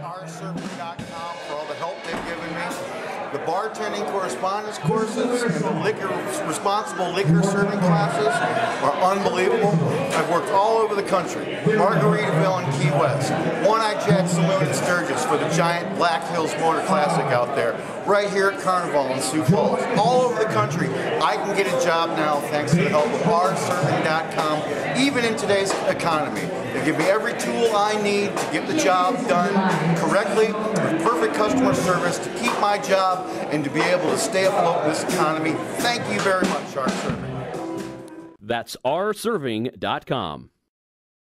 For all the help they've given me. The bartending correspondence courses and the liquor responsible liquor serving classes are unbelievable. I've worked all over the country. Margaritaville and Key West. One Eye Jack Saloon in Sturgis for the giant Black Hills Motor Classic out there. Right here at Carnival in Sioux Falls. All over the country. I can get a job now thanks to the help of rserving.com, even in today's economy. They give me every tool I need to get the job done correctly with perfect customer service to keep my job and to be able to stay afloat in this economy. Thank you very much, R Serving. That's rserving.com.